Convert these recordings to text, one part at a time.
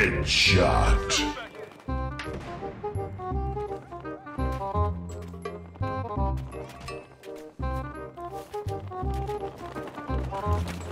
Headshot. Thank you.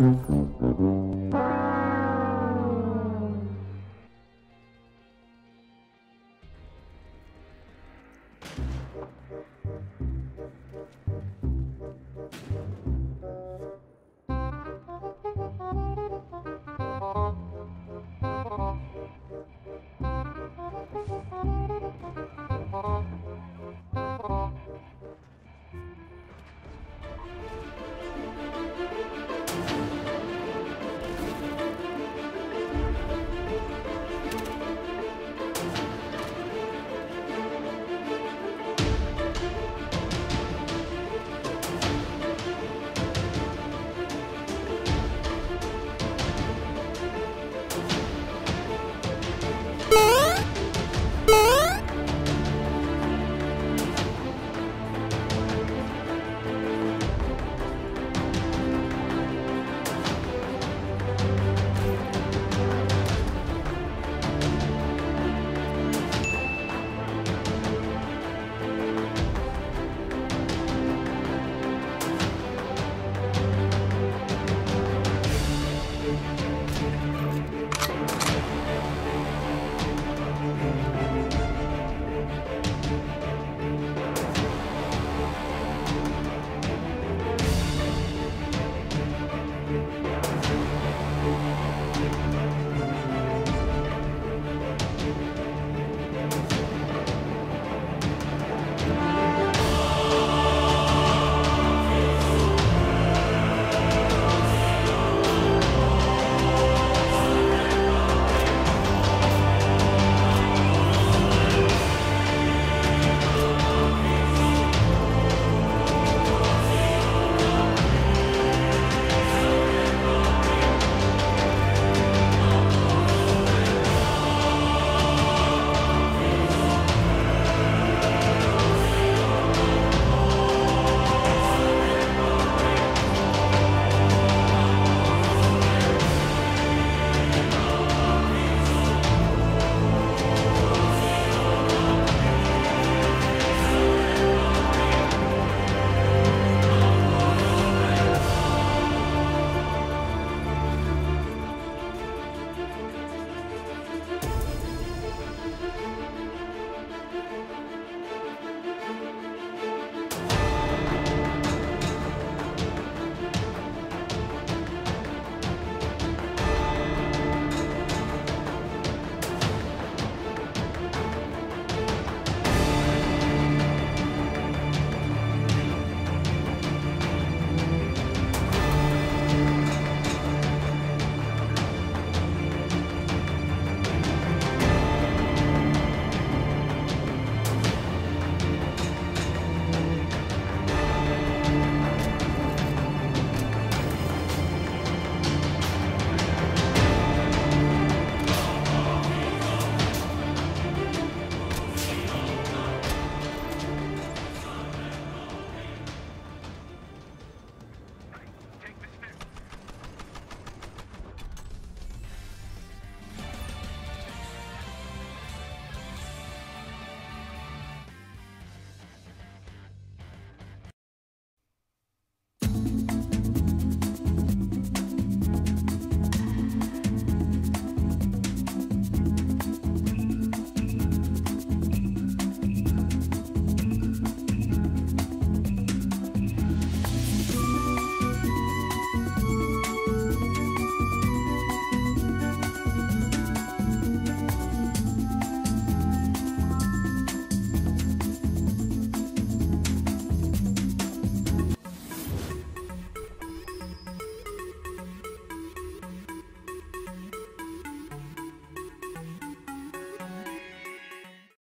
Mm-hmm.